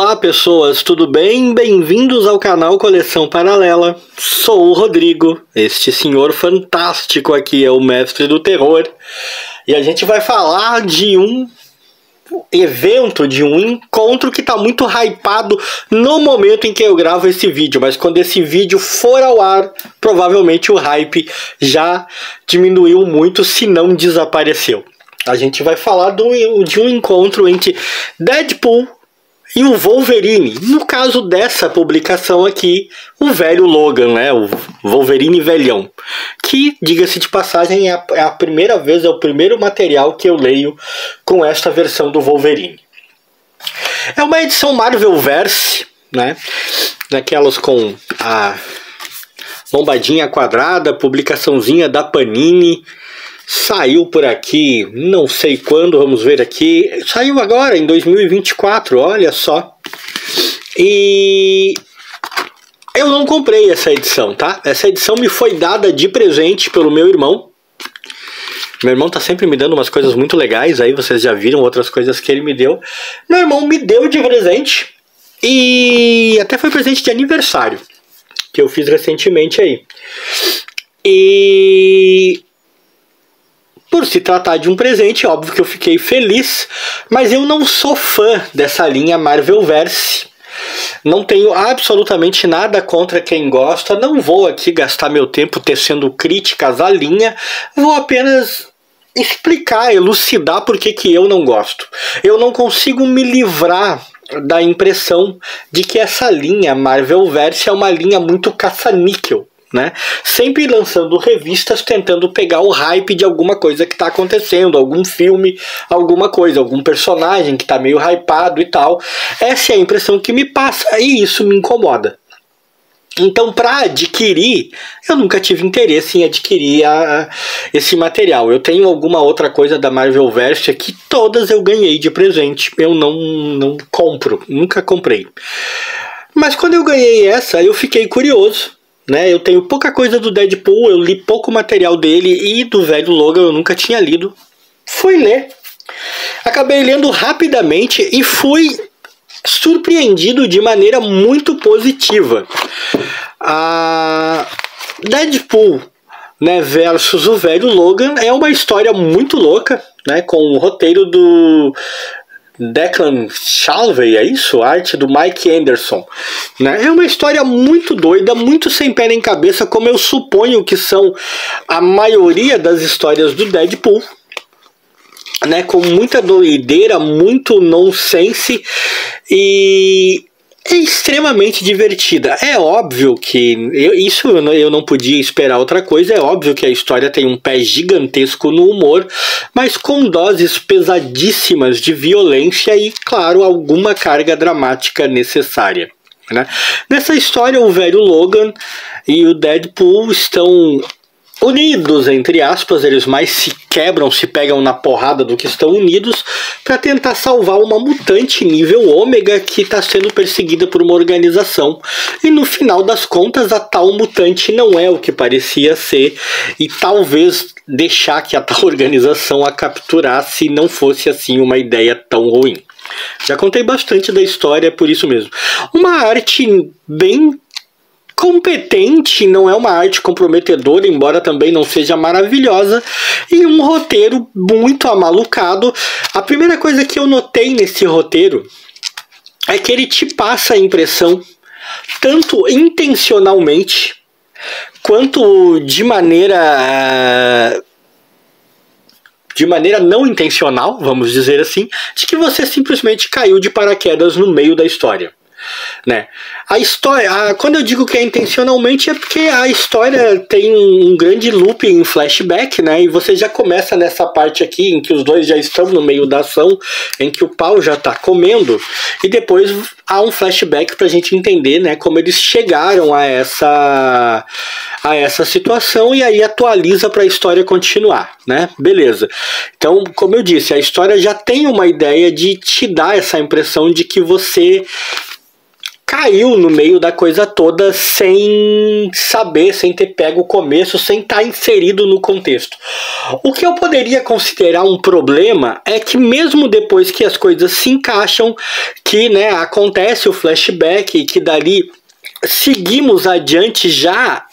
Olá pessoas, tudo bem? Bem-vindos ao canal Coleção Paralela. Sou o Rodrigo, este senhor fantástico aqui é o mestre do terror. E a gente vai falar de um evento, de um encontro que está muito hypado no momento em que eu gravo esse vídeo, mas quando esse vídeo for ao ar, provavelmente o hype já diminuiu muito, se não desapareceu. A gente vai falar do, de um encontro entre Deadpool e o Wolverine. No caso dessa publicação aqui, o velho Logan, né? O Wolverine velhão. Que, diga-se de passagem, é a, é primeira vez, é o primeiro material que eu leio com esta versão do Wolverine. É uma edição Marvel Verse, né? Daquelas com a lombadinha quadrada, publicaçãozinha da Panini saiu por aqui, não sei quando, vamos ver aqui. Saiu agora, em 2024, olha só. E eu não comprei essa edição, tá? Essa edição me foi dada de presente pelo meu irmão. Meu irmão tá sempre me dando umas coisas muito legais, aí vocês já viram outras coisas que ele me deu. Meu irmão me deu de presente e até foi presente de aniversário que eu fiz recentemente aí. E por se tratar de um presente, óbvio que eu fiquei feliz, mas eu não sou fã dessa linha Marvelverse. Não tenho absolutamente nada contra quem gosta, não vou aqui gastar meu tempo tecendo críticas à linha, vou apenas explicar, elucidar por que, que eu não gosto. Eu não consigo me livrar da impressão de que essa linha Marvelverse é uma linha muito caça-níquel né? Sempre lançando revistas tentando pegar o hype de alguma coisa que está acontecendo, algum filme, alguma coisa, algum personagem que está meio hypado e tal. Essa é a impressão que me passa e isso me incomoda. Então, para adquirir, eu nunca tive interesse em adquirir a, esse material. Eu tenho alguma outra coisa da Marvel Verse que todas eu ganhei de presente. Eu não, não compro, nunca comprei. Mas quando eu ganhei essa, eu fiquei curioso né? Eu tenho pouca coisa do Deadpool, eu li pouco material dele e do velho Logan eu nunca tinha lido. Fui ler. Acabei lendo rapidamente e fui surpreendido de maneira muito positiva. A Deadpool né, versus o velho Logan é uma história muito louca, né, com o roteiro do Declan Shalvey, é isso? Arte do Mike Anderson. Né? É uma história muito doida, muito sem pé nem cabeça, como eu suponho que são a maioria das histórias do Deadpool. Né, com muita doideira, muito nonsense e é extremamente divertida. É óbvio que eu, isso eu não, eu não podia esperar outra coisa. É óbvio que a história tem um pé gigantesco no humor, mas com doses pesadíssimas de violência e, claro, alguma carga dramática necessária. Né? Nessa história, o velho Logan e o Deadpool estão unidos, entre aspas, eles mais se quebram, se pegam na porrada do que estão unidos para tentar salvar uma mutante nível ômega que está sendo perseguida por uma organização. E no final das contas, a tal mutante não é o que parecia ser e talvez deixar que a tal organização a capturasse não fosse assim uma ideia tão ruim. Já contei bastante da história por isso mesmo. Uma arte bem competente, não é uma arte comprometedora, embora também não seja maravilhosa, e um roteiro muito amalucado. A primeira coisa que eu notei nesse roteiro é que ele te passa a impressão, tanto intencionalmente, quanto de maneira de maneira não intencional, vamos dizer assim, de que você simplesmente caiu de paraquedas no meio da história né? A história, a, quando eu digo que é intencionalmente é porque a história tem um, grande loop em flashback, né? E você já começa nessa parte aqui em que os dois já estão no meio da ação, em que o pau já tá comendo, e depois há um flashback pra gente entender, né, como eles chegaram a essa a essa situação e aí atualiza para a história continuar, né? Beleza. Então, como eu disse, a história já tem uma ideia de te dar essa impressão de que você caiu no meio da coisa toda sem saber, sem ter pego o começo, sem estar tá inserido no contexto. O que eu poderia considerar um problema é que mesmo depois que as coisas se encaixam, que né, acontece o flashback, que dali seguimos adiante já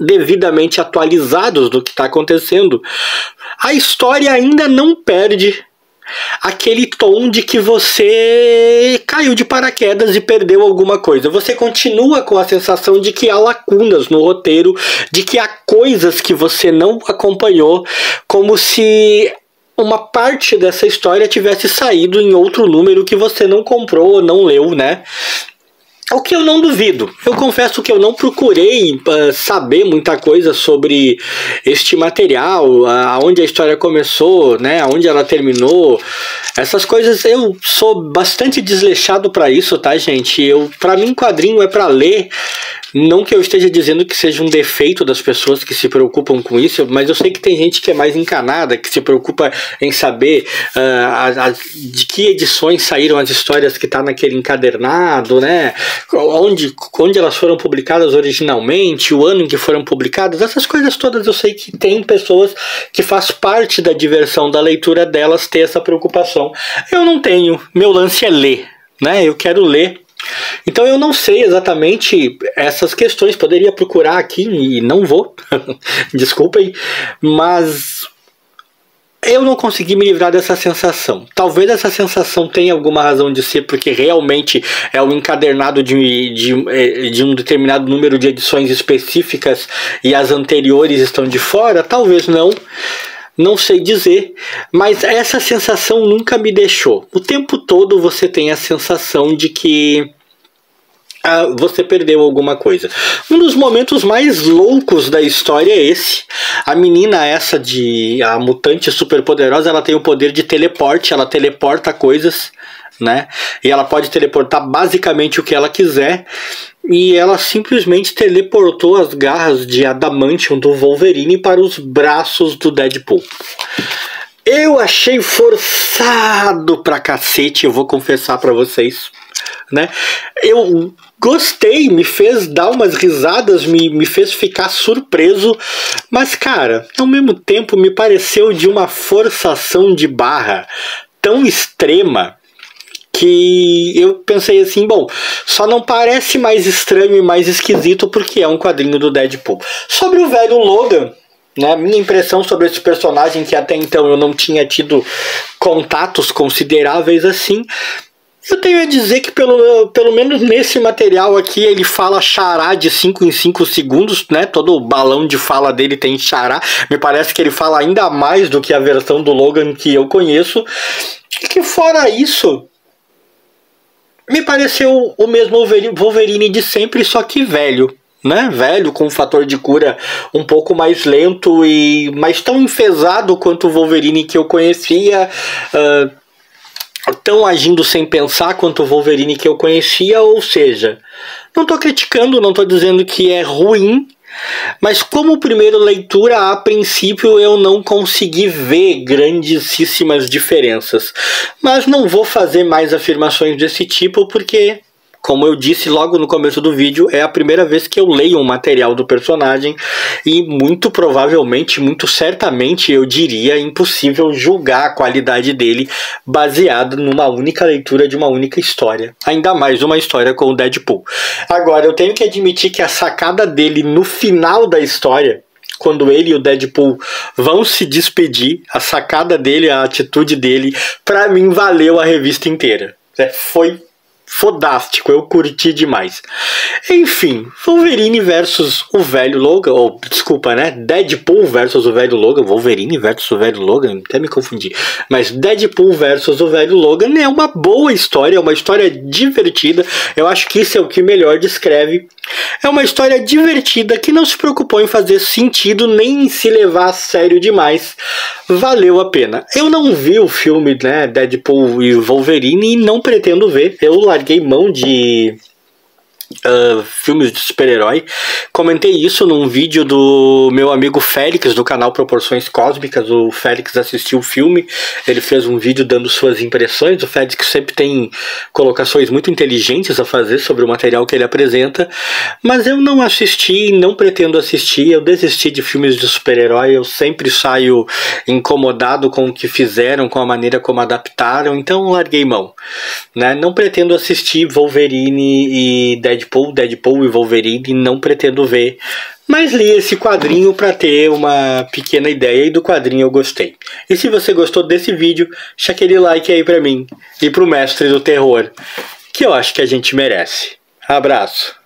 devidamente atualizados do que está acontecendo, a história ainda não perde aquele tom de que você caiu de paraquedas e perdeu alguma coisa. Você continua com a sensação de que há lacunas no roteiro, de que há coisas que você não acompanhou, como se uma parte dessa história tivesse saído em outro número que você não comprou ou não leu, né? O que eu não duvido. Eu confesso que eu não procurei uh, saber muita coisa sobre este material, aonde a história começou, né, aonde ela terminou. Essas coisas eu sou bastante desleixado para isso, tá, gente? Eu, para mim, quadrinho é para ler não que eu esteja dizendo que seja um defeito das pessoas que se preocupam com isso, mas eu sei que tem gente que é mais encanada, que se preocupa em saber uh, a, a, de que edições saíram as histórias que está naquele encadernado, né? Onde, onde elas foram publicadas originalmente, o ano em que foram publicadas, essas coisas todas eu sei que tem pessoas que faz parte da diversão da leitura delas ter essa preocupação. Eu não tenho, meu lance é ler, né? Eu quero ler então eu não sei exatamente essas questões, poderia procurar aqui e não vou, desculpem, mas eu não consegui me livrar dessa sensação. Talvez essa sensação tenha alguma razão de ser, porque realmente é um encadernado de, de, é, de, um determinado número de edições específicas e as anteriores estão de fora. Talvez não. Não sei dizer, mas essa sensação nunca me deixou. O tempo todo você tem a sensação de que ah, você perdeu alguma coisa. Um dos momentos mais loucos da história é esse. A menina essa de a mutante superpoderosa, ela tem o poder de teleporte, ela teleporta coisas, né? E ela pode teleportar basicamente o que ela quiser. E ela simplesmente teleportou as garras de adamantium do Wolverine para os braços do Deadpool. Eu achei forçado pra cacete, eu vou confessar para vocês, né? Eu gostei, me fez dar umas risadas, me, me fez ficar surpreso, mas cara, ao mesmo tempo me pareceu de uma forçação de barra tão extrema que eu pensei assim, bom, só não parece mais estranho e mais esquisito porque é um quadrinho do Deadpool. Sobre o velho Logan, né, minha impressão sobre esse personagem que até então eu não tinha tido contatos consideráveis assim, eu tenho a dizer que pelo, pelo menos nesse material aqui ele fala xará de 5 em 5 segundos, né? Todo o balão de fala dele tem xará. Me parece que ele fala ainda mais do que a versão do Logan que eu conheço. E que fora isso, me pareceu o mesmo Wolverine de sempre, só que velho. Né, velho, com um fator de cura um pouco mais lento e mais tão enfesado quanto o Wolverine que eu conhecia, uh, tão agindo sem pensar quanto o Wolverine que eu conhecia, ou seja, não estou criticando, não estou dizendo que é ruim, mas como primeira leitura, a princípio eu não consegui ver grandíssimas diferenças. Mas não vou fazer mais afirmações desse tipo porque como eu disse logo no começo do vídeo, é a primeira vez que eu leio um material do personagem e muito provavelmente, muito certamente, eu diria impossível julgar a qualidade dele baseado numa única leitura de uma única história. Ainda mais uma história com o Deadpool. Agora, eu tenho que admitir que a sacada dele no final da história quando ele e o Deadpool vão se despedir, a sacada dele, a atitude dele, para mim valeu a revista inteira. É, foi fodástico, eu curti demais. Enfim, Wolverine versus o velho Logan, ou desculpa, né? Deadpool versus o velho Logan, Wolverine versus o velho Logan, até me confundi. Mas Deadpool versus o velho Logan é uma boa história, é uma história divertida. Eu acho que isso é o que melhor descreve. É uma história divertida que não se preocupou em fazer sentido nem em se levar a sério demais. Valeu a pena. Eu não vi o filme, né, Deadpool e Wolverine e não pretendo ver. Eu larguei mão de Uh, filmes de super-herói. Comentei isso num vídeo do meu amigo Félix, do canal Proporções Cósmicas. O Félix assistiu o filme, ele fez um vídeo dando suas impressões. O Félix sempre tem colocações muito inteligentes a fazer sobre o material que ele apresenta, mas eu não assisti, não pretendo assistir. Eu desisti de filmes de super-herói, eu sempre saio incomodado com o que fizeram, com a maneira como adaptaram, então larguei mão. Né? Não pretendo assistir Wolverine e Deadpool, Deadpool e Wolverine, não pretendo ver. Mas li esse quadrinho para ter uma pequena ideia e do quadrinho eu gostei. E se você gostou desse vídeo, deixa aquele like aí pra mim e pro mestre do terror, que eu acho que a gente merece. Abraço!